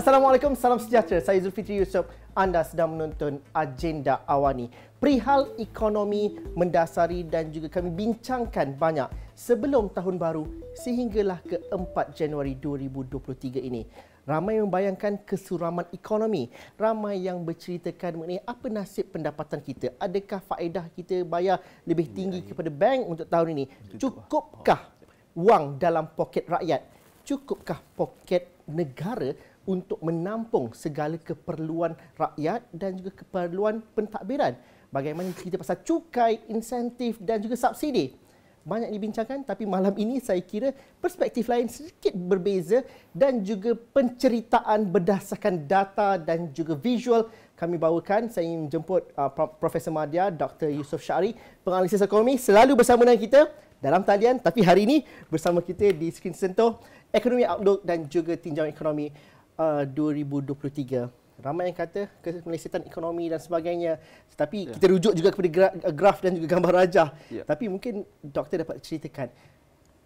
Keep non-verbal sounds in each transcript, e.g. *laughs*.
Assalamualaikum, salam sejahtera. Saya Zulfitri Yusof. Anda sedang menonton Agenda Awani. Perihal ekonomi mendasari dan juga kami bincangkan banyak sebelum tahun baru sehinggalah ke 4 Januari 2023 ini. Ramai membayangkan kesuraman ekonomi. Ramai yang berceritakan mengenai apa nasib pendapatan kita. Adakah faedah kita bayar lebih tinggi kepada bank untuk tahun ini? Cukupkah wang dalam poket rakyat? Cukupkah poket negara untuk menampung segala keperluan rakyat dan juga keperluan pentadbiran. Bagaimana kita pasal cukai, insentif dan juga subsidi. Banyak dibincangkan tapi malam ini saya kira perspektif lain sedikit berbeza dan juga penceritaan berdasarkan data dan juga visual kami bawakan. Saya ingin jemput uh, Profesor Madya, Dr. Yusof Syari, penganalisis ekonomi selalu bersama dengan kita dalam talian tapi hari ini bersama kita di skrin sentuh ekonomi outlook dan juga tinjauan ekonomi uh, 2023. Ramai yang kata kemelesetan ekonomi dan sebagainya. Tetapi yeah. kita rujuk juga kepada graf dan juga gambar rajah. Yeah. Tapi mungkin doktor dapat ceritakan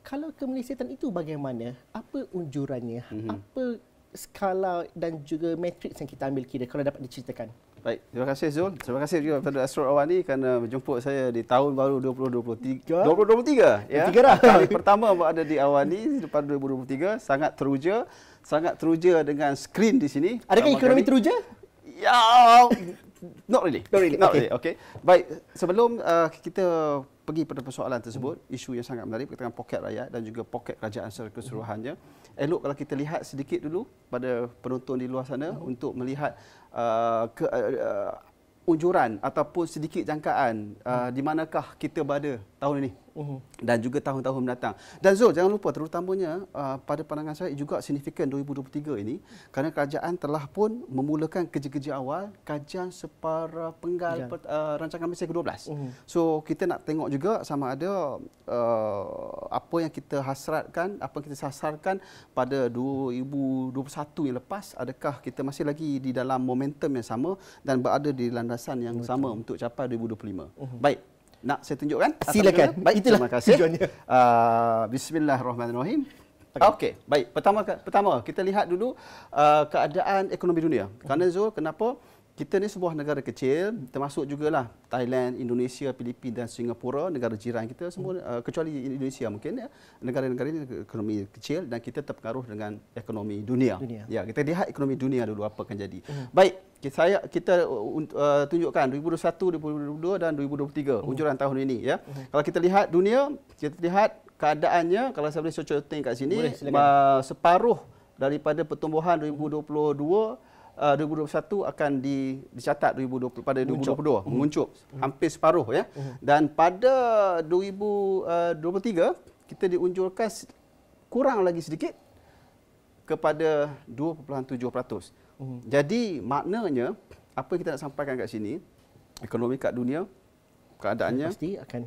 kalau kemelesetan itu bagaimana? Apa unjurannya? Mm-hmm. Apa skala dan juga matriks yang kita ambil kira kalau dapat diceritakan? Baik, terima kasih Zul. Terima kasih juga kepada Astro Awani kerana menjemput saya di tahun baru 2023. 2023 ya. *laughs* Tiga Kali pertama berada di Awani pada 2023 sangat teruja, sangat teruja dengan skrin di sini. Adakah ekonomi kali. teruja? Ya, not really. Not really. Not okay. really. Okay. Baik, sebelum uh, kita pergi pada persoalan tersebut, hmm. isu yang sangat menarik berkaitan poket rakyat dan juga poket kerajaan secara keseluruhannya. Hmm elok kalau kita lihat sedikit dulu pada penonton di luar sana hmm. untuk melihat uh, ke, uh, unjuran ataupun sedikit jangkaan uh, di manakah kita berada tahun ini uh-huh. dan juga tahun-tahun mendatang. Dan Zul jangan lupa terutamanya uh, pada pandangan saya juga signifikan 2023 ini kerana kerajaan telah pun memulakan kerja-kerja awal kajian separa penggal per, uh, rancangan Malaysia ke-12. Uh-huh. So kita nak tengok juga sama ada uh, apa yang kita hasratkan, apa yang kita sasarkan pada 2021 yang lepas adakah kita masih lagi di dalam momentum yang sama dan berada di landasan yang Betul. sama untuk capai 2025. Uh-huh. Baik, nak saya tunjukkan? Silakan. Baik, Itulah terima kasih. *laughs* Uh, Bismillahirrahmanirrahim. Okey, okay, baik. Pertama pertama kita lihat dulu uh, keadaan ekonomi dunia. Kerana Zul, kenapa kita ni sebuah negara kecil, termasuk jugalah Thailand, Indonesia, Filipina dan Singapura, negara jiran kita semua uh, kecuali Indonesia mungkin ya. Negara-negara ini ekonomi kecil dan kita terpengaruh dengan ekonomi dunia. dunia. Ya, kita lihat ekonomi dunia dulu apa akan jadi. Uh-huh. Baik, saya kita uh, tunjukkan 2021, 2022 dan 2023 uh-huh. unjuran tahun ini ya. Uh-huh. Kalau kita lihat dunia, kita lihat keadaannya kalau saya boleh cocotin kat sini boleh, separuh daripada pertumbuhan 2022 uh, 2021 akan di, dicatat 2020 pada 2022 menguncup, menguncup hampir separuh ya. Hmm. Dan pada 2023 uh, kita diunjurkan kurang lagi sedikit kepada 2.7%. Hmm. Jadi maknanya apa yang kita nak sampaikan kat sini ekonomi kat dunia keadaannya pasti akan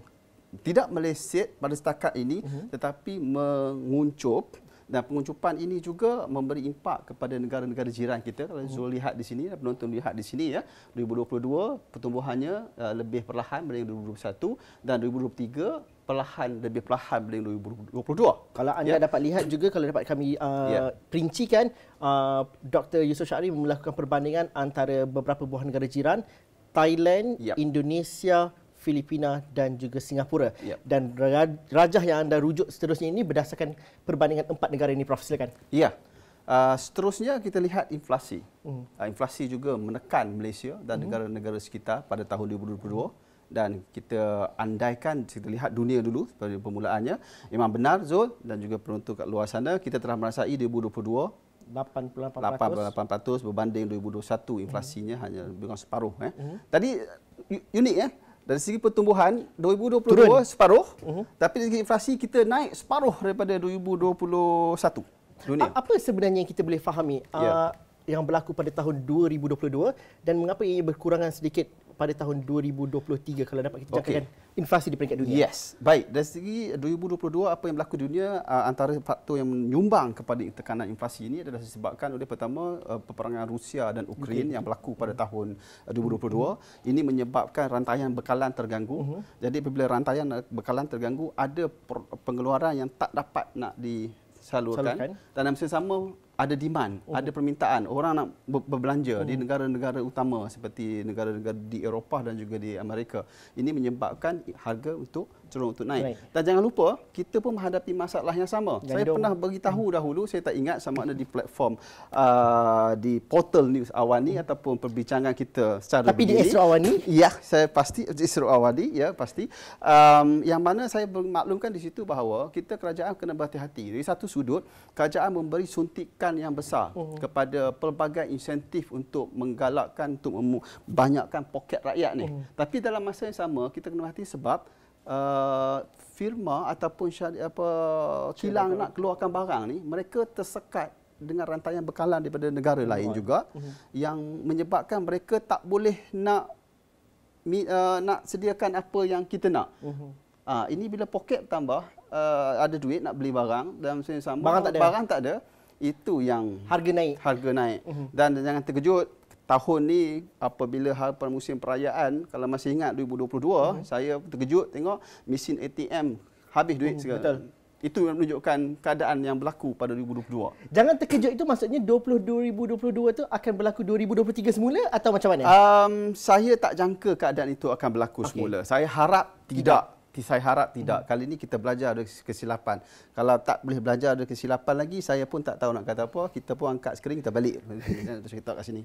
tidak meleset pada setakat ini uh-huh. tetapi menguncup dan penguncupan ini juga memberi impak kepada negara-negara jiran kita kalau hmm. Zul lihat di sini penonton lihat di sini ya 2022 pertumbuhannya uh, lebih perlahan berbanding 2021 dan 2023 perlahan lebih perlahan berbanding 2022 kalau anda ya. dapat lihat juga kalau dapat kami uh, ya. perincikan uh, Dr Yusof Syari melakukan perbandingan antara beberapa buah negara jiran Thailand, ya. Indonesia, Filipina dan juga Singapura. Yep. Dan rajah yang anda rujuk seterusnya ini berdasarkan perbandingan empat negara ini, Prof. Silakan. Ya. Uh, seterusnya kita lihat inflasi. Hmm. Uh, inflasi juga menekan Malaysia dan hmm. negara-negara sekitar pada tahun 2022. Hmm. Dan kita andaikan, kita lihat dunia dulu pada permulaannya. Memang benar Zul dan juga penonton kat luar sana, kita telah merasai 2022 88%, 88% berbanding 2021 inflasinya hmm. hanya lebih kurang separuh eh. Hmm. Tadi unik eh dari segi pertumbuhan 2022 Turun. separuh uh-huh. tapi dari segi inflasi kita naik separuh daripada 2021 dunia. Apa sebenarnya yang kita boleh fahami yeah. uh, yang berlaku pada tahun 2022 dan mengapa ia berkurangan sedikit pada tahun 2023 kalau dapat kita cakapkan okay. inflasi di peringkat dunia. Yes. Baik, dari segi 2022 apa yang berlaku di dunia uh, antara faktor yang menyumbang kepada tekanan inflasi ini adalah disebabkan oleh pertama uh, peperangan Rusia dan Ukraine okay. yang berlaku pada tahun uh, 2022. Uh-huh. Ini menyebabkan rantaian bekalan terganggu. Uh-huh. Jadi apabila rantaian bekalan terganggu ada pengeluaran yang tak dapat nak disalurkan Salurkan. dan dalam masa sama ada demand, uh-huh. ada permintaan, orang nak berbelanja uh-huh. di negara-negara utama seperti negara-negara di Eropah dan juga di Amerika. Ini menyebabkan harga untuk cenderung untuk naik. Right. Dan jangan lupa, kita pun menghadapi masalah yang sama. Gandum. Saya pernah beritahu hmm. dahulu, saya tak ingat sama ada di platform uh, di portal news Awani hmm. ataupun perbincangan kita secara Tapi begini. di Esro Awani? Ya, saya pasti di Esro Awani, ya pasti. Um, yang mana saya maklumkan di situ bahawa kita kerajaan kena berhati-hati. Dari satu sudut, kerajaan memberi suntikan yang besar hmm. kepada pelbagai insentif untuk menggalakkan untuk membanyakkan poket rakyat ni. Hmm. Tapi dalam masa yang sama, kita kena hati sebab uh, firma ataupun syari, apa kilang nak keluarkan barang ni mereka tersekat dengan rantaian bekalan daripada negara oh, lain juga uh-huh. yang menyebabkan mereka tak boleh nak uh, nak sediakan apa yang kita nak. Uh-huh. Uh, ini bila poket tambah uh, ada duit nak beli barang dan sama barang tak ada. Barang tak ada itu yang harga naik. Harga naik. Uh-huh. Dan jangan terkejut tahun ni apabila hal pada musim perayaan kalau masih ingat 2022 hmm. saya terkejut tengok mesin ATM habis duit hmm, segala. Betul. Itu yang menunjukkan keadaan yang berlaku pada 2022. Jangan terkejut itu maksudnya 20 2022 tu akan berlaku 2023 semula atau macam mana? Um, saya tak jangka keadaan itu akan berlaku okay. semula. Saya harap tidak. tidak saya harap tidak. Hmm. Kali ini kita belajar ada kesilapan. Kalau tak boleh belajar ada kesilapan lagi, saya pun tak tahu nak kata apa. Kita pun angkat skrin, kita balik. *laughs* Terus kita kat sini.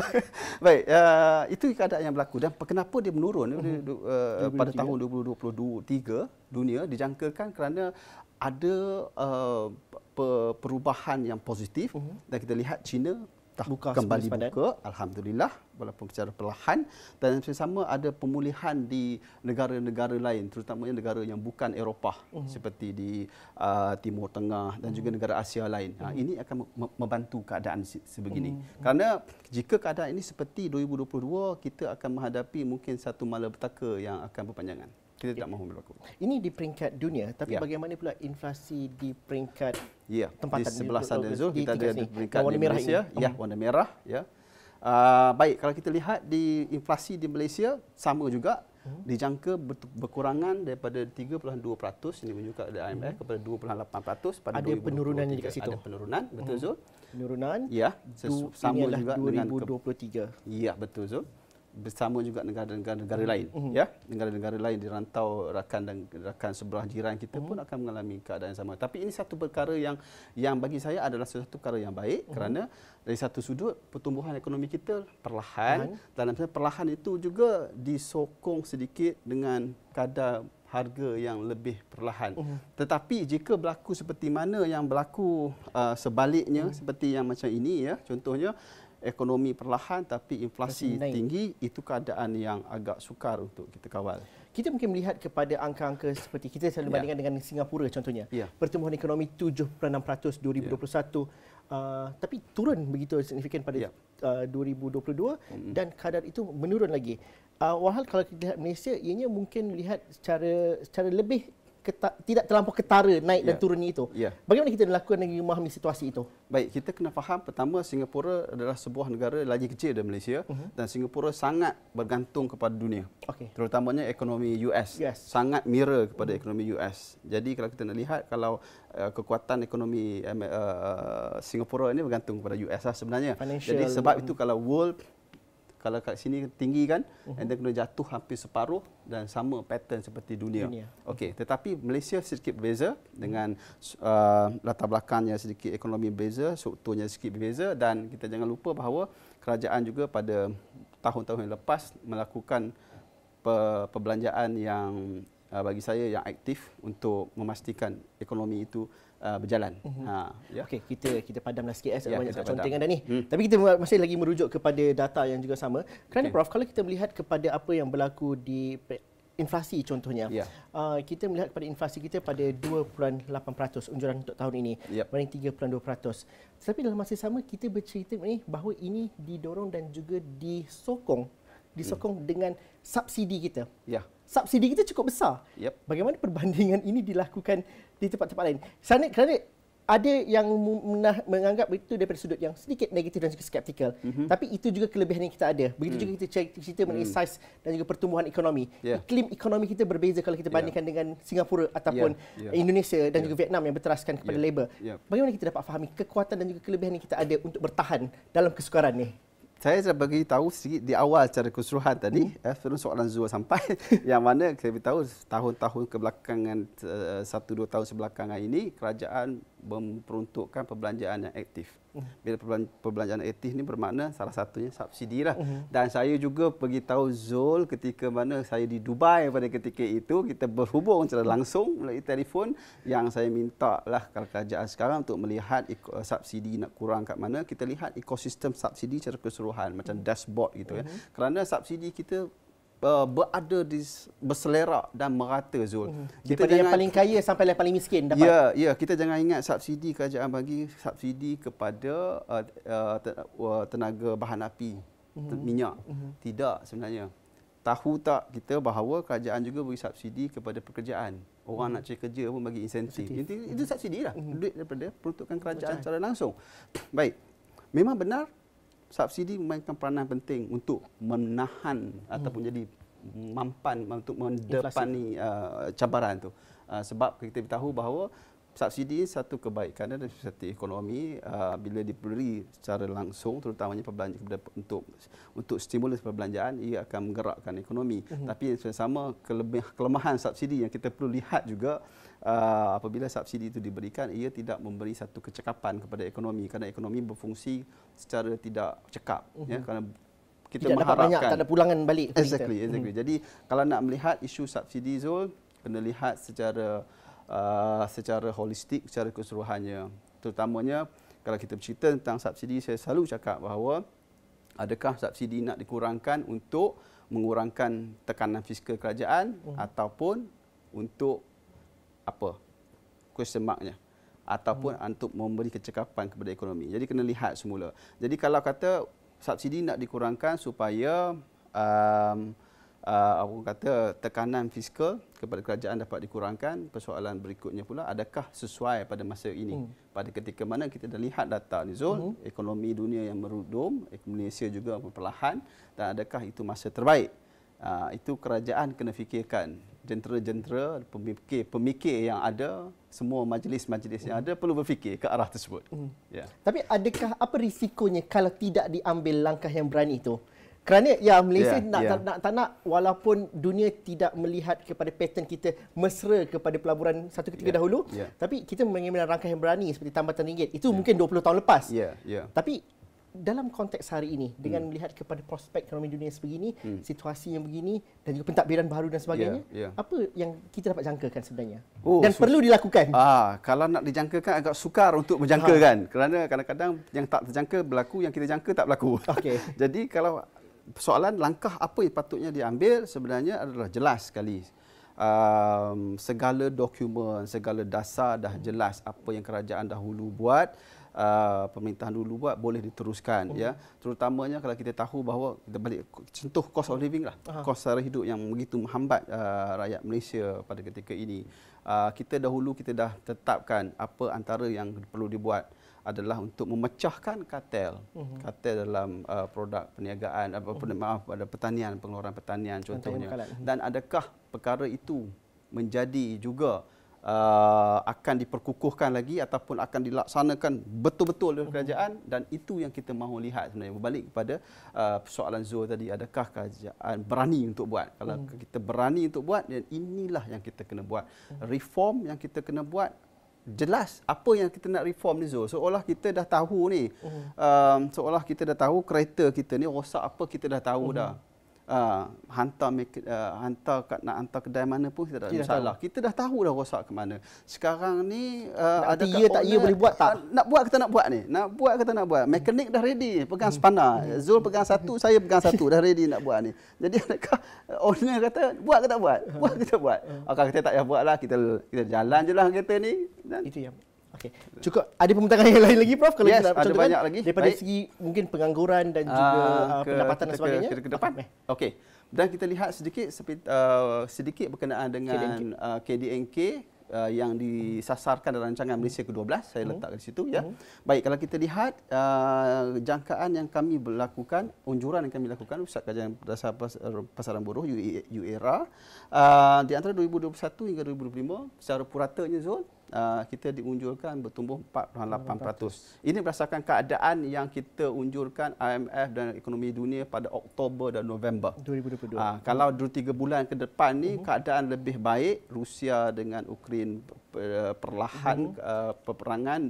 *laughs* Baik, uh, itu keadaan yang berlaku. Dan kenapa dia menurun hmm. uh, pada tahun 2023, dunia dijangkakan kerana ada uh, perubahan yang positif. Hmm. Dan kita lihat China buka kembali buka alhamdulillah walaupun secara perlahan dan sama ada pemulihan di negara-negara lain terutamanya negara yang bukan Eropah uh-huh. seperti di uh, Timur Tengah dan uh-huh. juga negara Asia lain. Uh-huh. Ha, mhm. ini akan membantu keadaan sebegini. Uh-huh. Kerana jika keadaan ini seperti 2022 kita akan menghadapi mungkin satu malapetaka yang akan berpanjangan kita tidak mahu berlaku. Ini di peringkat dunia, tapi ya. bagaimana pula inflasi di peringkat ya. tempatan di sebelah sana Zul kita ada di peringkat warna merah Malaysia, ini. ya hmm. warna merah ya. Uh, baik kalau kita lihat di inflasi di Malaysia sama juga hmm. dijangka berkurangan daripada 3.2% ini menunjukkan oleh IMF hmm. kepada 2.8% pada ada 2023. penurunannya di situ. Ada penurunan, betul hmm. Zul? Penurunan. Ya, sama juga 2023. dengan 2023. Ya, betul Zul bersama juga negara-negara lain uh-huh. ya negara-negara lain di rantau rakan dan rakan sebelah jiran kita uh-huh. pun akan mengalami keadaan yang sama tapi ini satu perkara yang yang bagi saya adalah satu perkara yang baik uh-huh. kerana dari satu sudut pertumbuhan ekonomi kita perlahan uh-huh. dalam perlahan itu juga disokong sedikit dengan kadar harga yang lebih perlahan. Uh-huh. Tetapi jika berlaku seperti mana yang berlaku uh, sebaliknya uh-huh. seperti yang macam ini ya contohnya ekonomi perlahan tapi inflasi tinggi itu keadaan yang agak sukar untuk kita kawal. Kita mungkin melihat kepada angka-angka seperti kita selalu ya. bandingkan dengan Singapura contohnya. Ya. Pertumbuhan ekonomi 7.6% 2021 ya. uh, tapi turun begitu signifikan pada ya. uh, 2022 mm-hmm. dan kadar itu menurun lagi. Uh, walhal kalau kita lihat Malaysia ianya mungkin melihat secara secara lebih keta, tidak terlampau ketara naik yeah. dan ya. turunnya itu. Yeah. Bagaimana kita lakukan lagi memahami situasi itu? Baik, kita kena faham pertama Singapura adalah sebuah negara lagi kecil dari Malaysia uh-huh. dan Singapura sangat bergantung kepada dunia. Okay. Terutamanya ekonomi US. Yes. Sangat mirror kepada uh-huh. ekonomi US. Jadi kalau kita nak lihat kalau uh, kekuatan ekonomi uh, Singapura ini bergantung kepada US lah sebenarnya. Financial Jadi sebab itu kalau world kalau kat sini tinggi kan uh-huh. and then kena jatuh hampir separuh dan sama pattern seperti dunia. dunia. Okey, tetapi Malaysia sedikit berbeza dengan uh, latar belakangnya sedikit ekonomi berbeza, strukturnya sedikit berbeza dan kita jangan lupa bahawa kerajaan juga pada tahun-tahun yang lepas melakukan perbelanjaan yang uh, bagi saya yang aktif untuk memastikan ekonomi itu uh, berjalan. Uh-huh. Ha, ya. Okey, kita kita padamlah sikit eh, ya, banyak sangat contohkan dah ni. Hmm. Tapi kita masih lagi merujuk kepada data yang juga sama. Kerana okay. Prof, kalau kita melihat kepada apa yang berlaku di inflasi contohnya. Yeah. Uh, kita melihat kepada inflasi kita pada 2.8% unjuran untuk tahun ini yep. berbanding 3.2%. Tetapi dalam masa sama kita bercerita ni bahawa ini didorong dan juga disokong disokong hmm. dengan subsidi kita. Ya. Yeah. Subsidi kita cukup besar. Yep. Bagaimana perbandingan *laughs* ini dilakukan di tempat-tempat lain. Sana kerana ada yang menganggap itu daripada sudut yang sedikit negatif dan juga skeptikal. Mm-hmm. Tapi itu juga kelebihan yang kita ada. Begitu mm. juga kita cerita mengenai mm. size dan juga pertumbuhan ekonomi. Yeah. Iklim ekonomi kita berbeza kalau kita bandingkan yeah. dengan Singapura ataupun yeah. Yeah. Indonesia dan yeah. juga Vietnam yang berteraskan kepada yeah. labor. Yeah. Bagaimana kita dapat fahami kekuatan dan juga kelebihan yang kita ada untuk bertahan dalam kesukaran ni? Saya dah bagi tahu sedikit di awal secara keseluruhan tadi hmm. eh, sebelum soalan Zul sampai *laughs* yang mana saya beritahu tahun-tahun kebelakangan uh, satu dua tahun sebelakangan ini kerajaan memperuntukkan perbelanjaan yang aktif. Hmm. Bila perbelanjaan aktif ni bermakna salah satunya subsidi lah. Uh-huh. Dan saya juga pergi tahu Zul ketika mana saya di Dubai pada ketika itu kita berhubung secara langsung melalui telefon yang saya minta lah kerajaan sekarang untuk melihat subsidi nak kurang kat mana kita lihat ekosistem subsidi secara keseluruhan macam uh-huh. dashboard gitu uh-huh. ya. Kerana subsidi kita uh, berada di berselerak dan merata Zul. Hmm. Kita jangan, yang paling kaya sampai yang paling miskin dapat. Ya, ya, kita jangan ingat subsidi kerajaan bagi subsidi kepada uh, uh, tenaga bahan api, hmm. minyak. Hmm. Tidak sebenarnya. Tahu tak kita bahawa kerajaan juga beri subsidi kepada pekerjaan. Orang hmm. nak cari kerja pun bagi insentif. Itu, itu subsidi lah. Hmm. Duit daripada peruntukan kerajaan secara langsung. Baik. Memang benar subsidi memainkan peranan penting untuk menahan hmm. ataupun jadi mampan untuk mendepani uh, cabaran tu. Uh, sebab kita tahu bahawa subsidi satu kebaikan dan satu ekonomi uh, bila diberi secara langsung terutamanya perbelanjaan untuk untuk stimulus perbelanjaan ia akan menggerakkan ekonomi. Hmm. Tapi sama kelemahan subsidi yang kita perlu lihat juga uh, apabila subsidi itu diberikan ia tidak memberi satu kecekapan kepada ekonomi kerana ekonomi berfungsi secara tidak cekap uh-huh. ya mhm. kerana kita tidak mengharapkan banyak tak ada pulangan balik exactly kita. exactly uh-huh. jadi kalau nak melihat isu subsidi Zul kena lihat secara uh, secara holistik secara keseluruhannya terutamanya kalau kita bercerita tentang subsidi saya selalu cakap bahawa adakah subsidi nak dikurangkan untuk mengurangkan tekanan fiskal kerajaan uh-huh. ataupun untuk apa question marknya ataupun hmm. untuk memberi kecekapan kepada ekonomi. Jadi kena lihat semula. Jadi kalau kata subsidi nak dikurangkan supaya um, uh, apa kata tekanan fiskal kepada kerajaan dapat dikurangkan, persoalan berikutnya pula adakah sesuai pada masa ini? Hmm. Pada ketika mana kita dah lihat data ni Zul, hmm. ekonomi dunia yang merudum, ekonomi Malaysia juga perlahan dan adakah itu masa terbaik? Uh, itu kerajaan kena fikirkan jentera-jentera pemikir-pemikir yang ada semua majlis-majlis yang ada perlu berfikir ke arah tersebut. Hmm. Ya. Tapi adakah apa risikonya kalau tidak diambil langkah yang berani itu? Kerana ya Malaysia yeah, nak, yeah. Tak, nak tak nak walaupun dunia tidak melihat kepada pattern kita mesra kepada pelaburan satu ketika yeah, dahulu yeah. tapi kita mengambil langkah yang berani seperti tambatan ringgit itu yeah. mungkin 20 tahun lepas. Yeah, yeah. Tapi dalam konteks hari ini dengan hmm. melihat kepada prospek ekonomi dunia sebegini, hmm. situasi yang begini dan juga pentadbiran baru dan sebagainya, yeah, yeah. apa yang kita dapat jangkakan sebenarnya? Oh, dan perlu dilakukan. Ah, kalau nak dijangkakan agak sukar untuk menjangkakan ha. kerana kadang-kadang yang tak terjangka berlaku, yang kita jangka tak berlaku. *laughs* Okay. Jadi kalau soalan langkah apa yang patutnya diambil sebenarnya adalah jelas sekali. Um, segala dokumen, segala dasar dah jelas apa yang kerajaan dahulu buat uh, pemerintahan dulu buat boleh diteruskan ya. Terutamanya kalau kita tahu bahawa kita balik sentuh cost of living lah. Aha. kos sara hidup yang begitu menghambat uh, rakyat Malaysia pada ketika ini. Uh, kita dahulu kita dah tetapkan apa antara yang perlu dibuat adalah untuk memecahkan kartel. Uh-huh. kartel dalam uh, produk perniagaan apa uh-huh. maaf pada pertanian pengeluaran pertanian contohnya. dan adakah perkara itu menjadi juga uh, akan diperkukuhkan lagi ataupun akan dilaksanakan betul-betul oleh kerajaan dan itu yang kita mahu lihat sebenarnya berbalik kepada uh, persoalan Zul tadi adakah kerajaan berani untuk buat kalau hmm. kita berani untuk buat dan inilah yang kita kena buat hmm. reform yang kita kena buat jelas apa yang kita nak reform ni Zul seolah kita dah tahu ni hmm. um, seolah kita dah tahu kereta kita ni rosak apa kita dah tahu hmm. dah uh, hantar uh, hantar kat nak hantar kedai mana pun kita tak ada masalah. Tahu. Kita dah tahu dah rosak ke mana. Sekarang ni uh, ada ya tak ya boleh buat tak? Nak buat kita nak buat ni. Nak buat kita nak buat. Mekanik dah ready pegang spana. Zul pegang satu, saya pegang satu dah ready nak buat ni. Jadi adakah owner kata buat ke tak buat? Buat kita buat. *laughs* Okey kita tak payah buatlah kita kita jalan jelah kereta ni. Dan itu yang Okey. Cukup ada pembentakan yang lain lagi Prof kalau yes, kita ada banyak lagi. Daripada Baik. segi mungkin pengangguran dan juga uh, ke, pendapatan dan sebagainya. Ke, ke, ke depan. Okey. Dan kita lihat sedikit uh, sedikit berkenaan dengan KDNK, uh, KDNK uh, yang disasarkan dalam rancangan Malaysia ke-12 saya Hmm. letak di situ ya. Baik kalau kita lihat uh, jangkaan yang kami lakukan, unjuran yang kami lakukan Pusat Kajian Dasar Pas- Pasaran Buruh UE UERA uh, di antara 2021 hingga 2025 secara puratanya Zul uh, kita diunjurkan bertumbuh 4.8%. Ini berdasarkan keadaan yang kita unjurkan IMF dan ekonomi dunia pada Oktober dan November. 2022. Ah, kalau dua tiga bulan ke depan ni Mhm. keadaan lebih baik, Rusia dengan Ukraine per- perlahan Mhm. uh, peperangan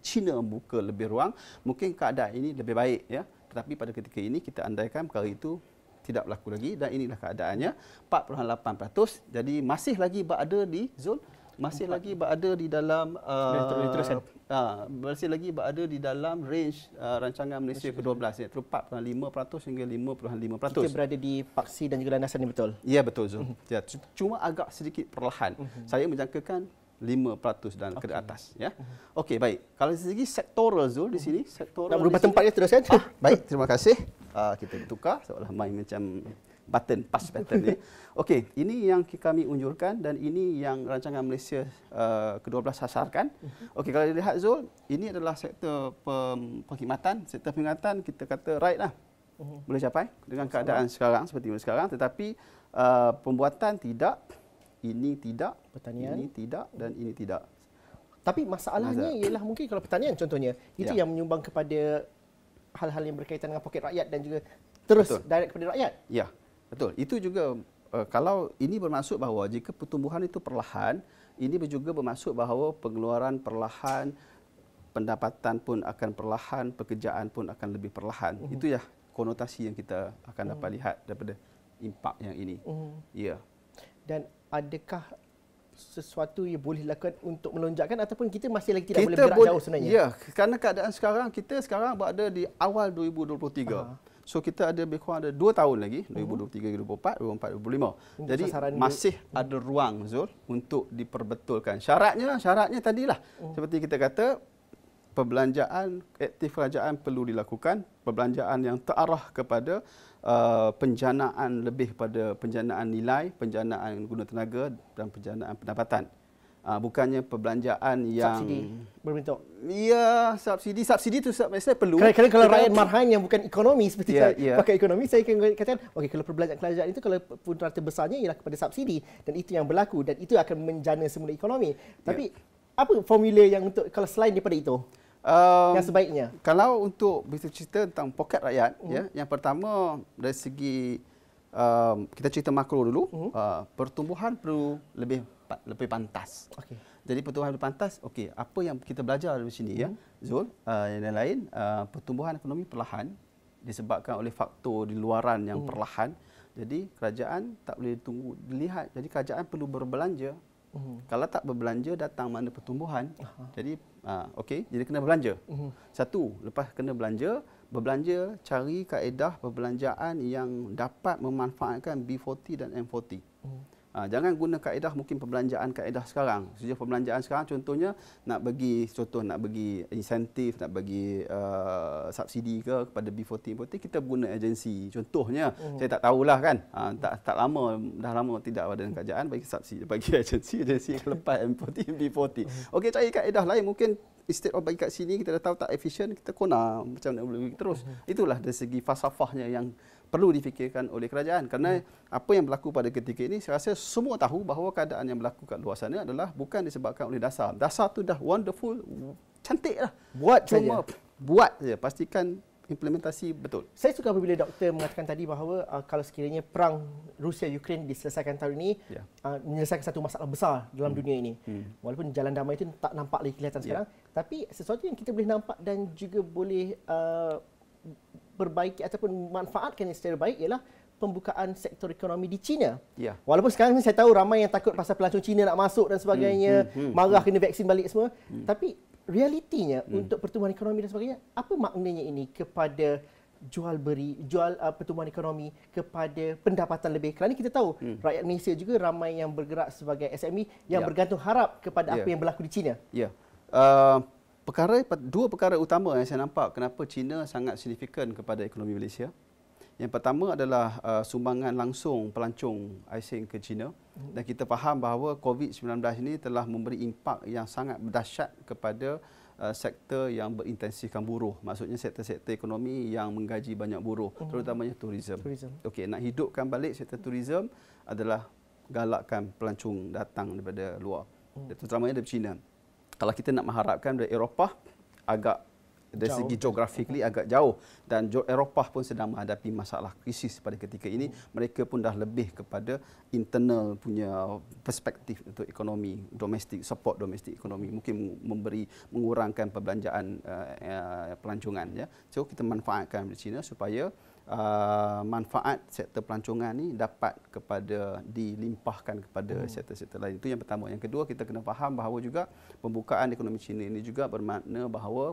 China buka lebih ruang, mungkin keadaan ini lebih baik ya. Tetapi pada ketika ini kita andaikan perkara itu tidak berlaku lagi dan inilah keadaannya 4.8%. Jadi masih lagi berada di zon masih lagi berada di dalam kan? uh, masih lagi berada di dalam range uh, rancangan Malaysia ke-12 iaitu 4.5% hingga 5.5%. Kita berada di paksi dan juga landasan ni betul. Ya betul Zul. Ya, c- cuma agak sedikit perlahan. Mhm. Saya menjangkakan 5% dan ke atas ya. Okey baik. Kalau dari segi sektoral Zul di sini sektoral Nak berubah tempat dia terus kan? Ah, baik, terima kasih. Uh, kita bertukar seolah main macam button pass pattern ni. *laughs* Okey, ini yang kami unjurkan dan ini yang rancangan Malaysia uh, ke-12 sasarkan. Okey, kalau dilihat Zul, ini adalah sektor pem- perkhidmatan, sektor perkhidmatan kita kata right lah. Boleh capai dengan keadaan sekarang seperti sekarang tetapi uh, pembuatan tidak, ini tidak, Pertanian. ini tidak dan ini tidak. Tapi masalahnya Mazhab. ialah mungkin kalau pertanian contohnya, itu Ya. yang menyumbang kepada hal-hal yang berkaitan dengan poket rakyat dan juga terus Betul. direct kepada rakyat. Ya, betul. Itu juga uh, kalau ini bermaksud bahawa jika pertumbuhan itu perlahan, ini juga bermaksud bahawa pengeluaran perlahan, pendapatan pun akan perlahan, pekerjaan pun akan lebih perlahan. Mhm. Itu ya konotasi yang kita akan dapat lihat daripada impak yang ini. Mhm. Ya. Dan adakah sesuatu yang boleh dilakukan untuk melonjakkan ataupun kita masih lagi tidak boleh kita bergerak jauh sebenarnya? Ya, kerana keadaan sekarang kita sekarang berada di awal 2023. Aha. So kita ada lebih kurang ada 2 tahun lagi, 2023, 2024, 2024, 2025. Untuk Jadi masih ada ruang Zul untuk diperbetulkan. Syaratnya syaratnya tadilah Oh. seperti kita kata perbelanjaan aktif kerajaan perlu dilakukan, perbelanjaan yang terarah kepada uh, penjanaan lebih pada penjanaan nilai, penjanaan guna tenaga dan penjanaan pendapatan. Uh, bukannya perbelanjaan yang Subsidi berbentuk. Ya, subsidi. Subsidi tu saya perlu. Kadang-kadang kalau rakyat marhain yang bukan ekonomi seperti Ya, yeah, ya. pakai ekonomi, saya akan katakan, okey kalau perbelanjaan kerajaan itu kalau pun rata besarnya ialah kepada subsidi dan itu yang berlaku dan itu akan menjana semula ekonomi. Tapi apa formula yang untuk kalau selain daripada itu Um, yang sebaiknya? Kalau untuk bercerita cerita tentang poket rakyat, Mhm. ya, yang pertama dari segi um, kita cerita makro dulu, Mhm. uh, pertumbuhan perlu lebih lebih pantas. Okey. Jadi pertumbuhan lebih pantas, okey, apa yang kita belajar dari sini ya, Zul, uh, yang lain, uh, pertumbuhan ekonomi perlahan disebabkan oleh faktor di luaran yang perlahan. Jadi kerajaan tak boleh tunggu dilihat. Jadi kerajaan perlu berbelanja Mhm. kalau tak berbelanja datang mana pertumbuhan. Jadi uh, okey, jadi kena belanja. Mhm. Satu, lepas kena belanja, berbelanja cari kaedah perbelanjaan yang dapat memanfaatkan B40 dan M40. Mhm. Ha, jangan guna kaedah mungkin perbelanjaan kaedah sekarang. Sejauh perbelanjaan sekarang contohnya nak bagi contoh nak bagi insentif, nak bagi uh, subsidi ke kepada B40 M40 kita guna agensi. Contohnya Hmm. saya tak tahulah kan. Ha, tak tak lama dah lama tidak ada dalam kerajaan bagi subsidi bagi *laughs* agensi agensi yang lepas M40 B40. Okey cari kaedah lain mungkin instead of bagi kat sini kita dah tahu tak efisien kita kona macam mana boleh terus. Itulah dari segi falsafahnya yang perlu difikirkan oleh kerajaan kerana apa yang berlaku pada ketika ini saya rasa semua tahu bahawa keadaan yang berlaku kat luar sana adalah bukan disebabkan oleh dasar. Dasar tu dah wonderful, cantik lah. Buat Cuma saja. buat saja, pastikan implementasi betul. Saya suka apabila doktor mengatakan tadi bahawa uh, kalau sekiranya perang Rusia Ukraine diselesaikan tahun ini Ya. uh, menyelesaikan satu masalah besar dalam dunia ini. Hmm. Walaupun jalan damai itu tak nampak lagi kelihatan Ya. sekarang, tapi sesuatu yang kita boleh nampak dan juga boleh uh, perbaiki ataupun manfaatkan secara baik ialah pembukaan sektor ekonomi di China. Ya. Walaupun sekarang ni saya tahu ramai yang takut pasal pelancong Cina nak masuk dan sebagainya, Hmm, hmm, hmm, marah kena vaksin balik semua. Tapi realitinya untuk pertumbuhan ekonomi dan sebagainya, apa maknanya ini kepada jual beri, jual uh, pertumbuhan ekonomi kepada pendapatan lebih. Kerana kita tahu rakyat Malaysia juga ramai yang bergerak sebagai SME yang Ya. bergantung harap kepada Ya. apa yang berlaku di China. Ya. Uh, perkara dua perkara utama yang saya nampak kenapa China sangat signifikan kepada ekonomi Malaysia. Yang pertama adalah uh, sumbangan langsung pelancong asing ke China dan kita faham bahawa COVID-19 ini telah memberi impak yang sangat dahsyat kepada uh, sektor yang berintensifkan buruh. Maksudnya sektor-sektor ekonomi yang menggaji banyak buruh, uh-huh. terutamanya tourism. tourism. Okey, nak hidupkan balik sektor tourism adalah galakkan pelancong datang daripada luar. Uh-huh. Terutamanya dari China. Kalau kita nak mengharapkan dari Eropah agak dari jauh. segi geografikly agak jauh. Dan Eropah pun sedang menghadapi masalah krisis pada ketika ini. Mereka pun dah lebih kepada internal punya perspektif untuk ekonomi domestik support domestik ekonomi. Mungkin memberi mengurangkan perbelanjaan uh, pelancongan ya. So kita manfaatkan di China supaya Uh, manfaat sektor pelancongan ni dapat kepada dilimpahkan kepada hmm. sektor-sektor lain. Itu yang pertama. Yang kedua kita kena faham bahawa juga pembukaan ekonomi China ini juga bermakna bahawa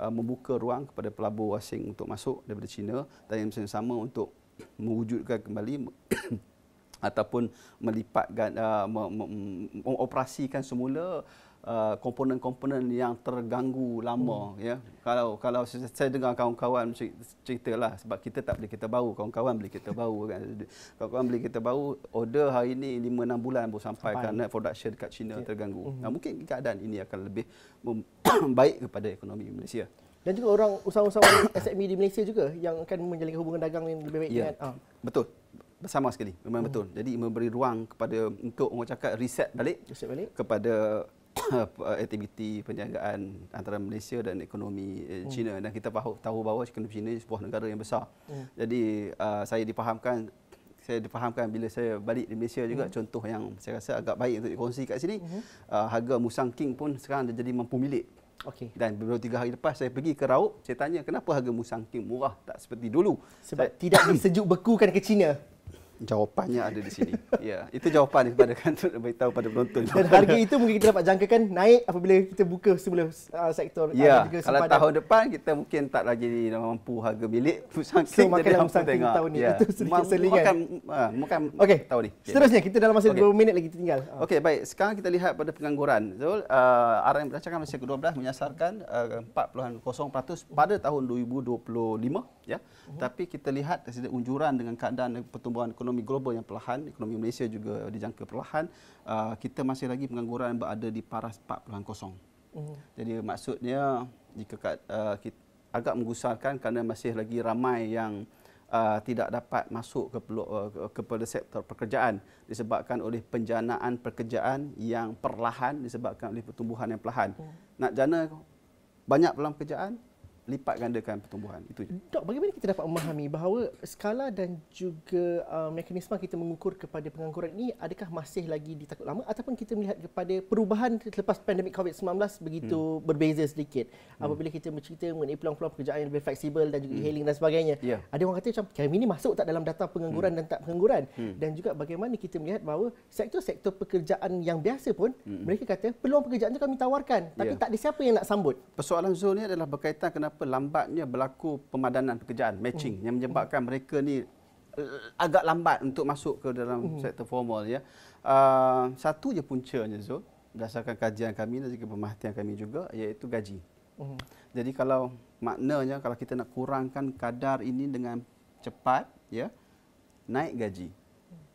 Uh, membuka ruang kepada pelabur asing untuk masuk daripada China dan yang sama untuk *coughs* mewujudkan kembali *coughs* ataupun melipatkan uh, mengoperasikan semula Uh, komponen-komponen yang terganggu lama hmm. ya kalau kalau saya dengar kawan-kawan ceritalah sebab kita tak beli kereta baru kawan-kawan beli kereta baru kan kawan-kawan beli kereta baru order hari ini 5 6 bulan baru sampai, sampai. kerana production dekat China okay. terganggu hmm. nah, mungkin keadaan ini akan lebih *coughs* baik kepada ekonomi Malaysia dan juga orang usahawan-usahawan *coughs* SME di Malaysia juga yang akan menjalin hubungan dagang yang lebih baik ya. dengan ah. betul bersama sekali memang hmm. betul jadi memberi ruang kepada untuk orang cakap reset balik, reset balik. kepada *coughs* aktiviti penjagaan antara Malaysia dan ekonomi eh, hmm. China dan kita tahu tahu bahawa ekonomi China sebuah negara yang besar. Hmm. Jadi uh, saya dipahamkan saya dipahamkan bila saya balik di Malaysia juga hmm. contoh yang saya rasa agak baik untuk dikongsi kat sini hmm. uh, harga Musang King pun sekarang dah jadi mampu milik. Okay. Dan beberapa tiga hari lepas saya pergi ke Raub, saya tanya kenapa harga Musang King murah tak seperti dulu. Sebab saya, tidak *coughs* disejuk bekukan ke China. Jawapannya ada di sini. *laughs* ya, itu jawapan kepada kantor *laughs* beritahu pada penonton. Dan harga itu mungkin kita dapat jangkakan naik apabila kita buka semula uh, sektor ya, uh, kalau tahun depan kita mungkin tak lagi mampu harga milik pusang *laughs* so, makan pusang tengok. tahun ni. Ya. Itu sedikit selingan. Makan, uh, makan okay. tahun ni. Seterusnya kita dalam masa okay. 20 minit lagi tinggal. Uh. Okey, baik. Sekarang kita lihat pada pengangguran. Zul, uh, RM berdasarkan Malaysia ke-12 menyasarkan uh, 4.0% pada tahun 2025 ya. Uh-huh. Tapi kita lihat unjuran dengan keadaan pertumbuhan ekonomi ekonomi global yang perlahan, ekonomi Malaysia juga dijangka perlahan, uh, kita masih lagi pengangguran berada di paras 4.0. Mm. Jadi maksudnya jika uh, kita agak menggusarkan kerana masih lagi ramai yang uh, tidak dapat masuk ke uh, kepada sektor pekerjaan disebabkan oleh penjanaan pekerjaan yang perlahan disebabkan oleh pertumbuhan yang perlahan. Mm. Nak jana banyak peluang pekerjaan lipat gandakan pertumbuhan itu. Dok, bagaimana kita dapat memahami bahawa skala dan juga uh, mekanisme kita mengukur kepada pengangguran ini adakah masih lagi ditakut lama ataupun kita melihat kepada perubahan selepas pandemik COVID-19 begitu hmm. berbeza sedikit hmm. apabila kita bercerita mengenai peluang-peluang pekerjaan yang lebih fleksibel dan juga hmm. e-hailing dan sebagainya. Yeah. Ada orang kata macam kami ini masuk tak dalam data pengangguran hmm. dan tak pengangguran hmm. dan juga bagaimana kita melihat bahawa sektor-sektor pekerjaan yang biasa pun hmm. mereka kata peluang pekerjaan itu kami tawarkan tapi yeah. tak ada siapa yang nak sambut. Persoalan Zul ni adalah berkaitan kenapa betapa lambatnya berlaku pemadanan pekerjaan matching hmm. yang menyebabkan mereka ni eh, agak lambat untuk masuk ke dalam hmm. sektor formal ya. Uh, satu je puncanya Zul berdasarkan kajian kami dan juga pemerhatian kami juga iaitu gaji. Hmm. Jadi kalau maknanya kalau kita nak kurangkan kadar ini dengan cepat ya naik gaji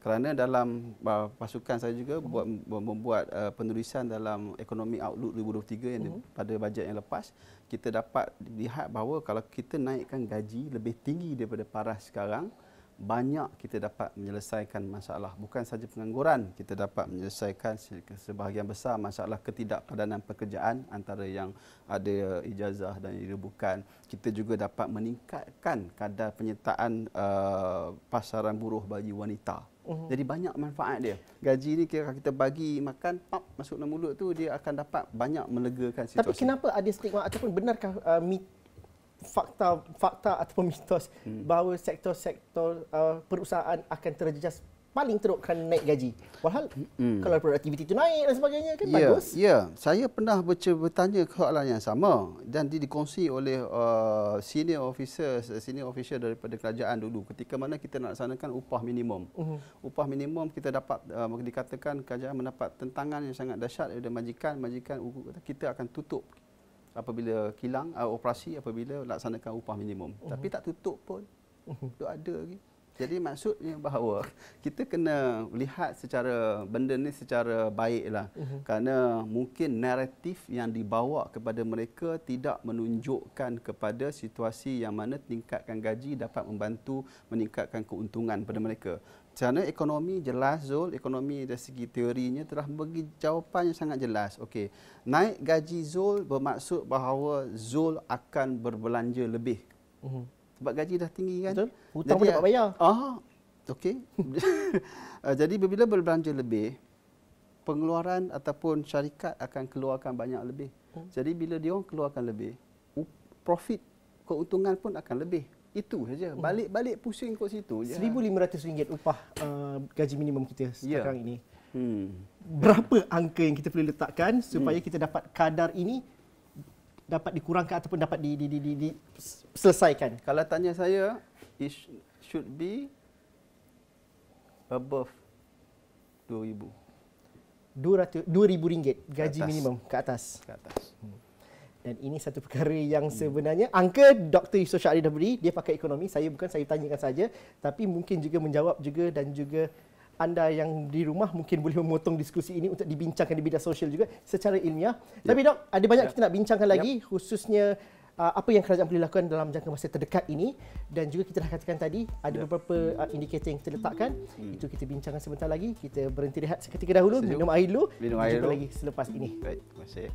kerana dalam uh, pasukan saya juga uh-huh. buat membuat uh, penulisan dalam ekonomi outlook 2023 yang uh-huh. pada bajet yang lepas kita dapat lihat bahawa kalau kita naikkan gaji lebih tinggi daripada paras sekarang banyak kita dapat menyelesaikan masalah bukan saja pengangguran kita dapat menyelesaikan sebahagian besar masalah ketidakpadanan pekerjaan antara yang ada ijazah dan yang bukan kita juga dapat meningkatkan kadar penyertaan uh, pasaran buruh bagi wanita uh-huh. jadi banyak manfaat dia gaji ni kira kita bagi makan pap masuk dalam mulut tu dia akan dapat banyak melegakan situasi tapi kenapa ada stigma ataupun benarkah uh, mit fakta fakta ataupun mitos hmm. bahawa sektor-sektor uh, perusahaan akan terjejas paling teruk kerana naik gaji. Walhal hmm. kalau produktiviti itu naik dan sebagainya kan yeah, bagus. Ya, yeah. saya pernah baca bertanya soalan yang sama dan dikongsi oleh uh, senior officer senior officer daripada kerajaan dulu ketika mana kita nak laksanakan upah minimum. Uh-huh. Upah minimum kita dapat uh, dikatakan kerajaan mendapat tentangan yang sangat dahsyat dari majikan, majikan kita akan tutup apabila kilang uh, operasi apabila laksanakan upah minimum uh-huh. tapi tak tutup pun Duk ada lagi. Jadi maksudnya bahawa *laughs* kita kena lihat secara benda ni secara baiklah. Uh-huh. Kerana mungkin naratif yang dibawa kepada mereka tidak menunjukkan kepada situasi yang mana tingkatkan gaji dapat membantu meningkatkan keuntungan pada mereka. Kerana ekonomi jelas Zul, ekonomi dari segi teorinya telah bagi jawapan yang sangat jelas. Okey, naik gaji Zul bermaksud bahawa Zul akan berbelanja lebih. Uh-huh. Sebab gaji dah tinggi kan. Betul. Hutang pun dapat bayar. Ah, okey. uh, *laughs* jadi bila berbelanja lebih, pengeluaran ataupun syarikat akan keluarkan banyak lebih. Hmm. Jadi bila dia orang keluarkan lebih, profit keuntungan pun akan lebih. Itu saja. Hmm. Balik-balik pusing kat situ je. RM1,500 upah uh, gaji minimum kita ya. sekarang yeah. ini. Hmm. Berapa angka yang kita perlu letakkan supaya hmm. kita dapat kadar ini dapat dikurangkan ataupun dapat di, di, di, di, di selesaikan? Kalau tanya saya, it should be above 2000 RM2,000 gaji ke minimum ke atas. Ke atas. Hmm. Dan ini satu perkara yang sebenarnya angka Dr. Yusof Syahri dah beri, dia pakai ekonomi, saya bukan saya tanyakan saja, tapi mungkin juga menjawab juga dan juga anda yang di rumah mungkin boleh memotong diskusi ini untuk dibincangkan di bidang sosial juga secara ilmiah. Yep. Tapi dok, ada banyak yep. kita nak bincangkan lagi yep. khususnya uh, apa yang kerajaan boleh lakukan dalam jangka masa terdekat ini dan juga kita dah katakan tadi ada yep. beberapa uh, indikator yang kita letakkan. Hmm. Itu kita bincangkan sebentar lagi. Kita berhenti rehat seketika dahulu, Sejuk. minum air dulu. Minum air dulu. lagi selepas ini. Baik, terima kasih.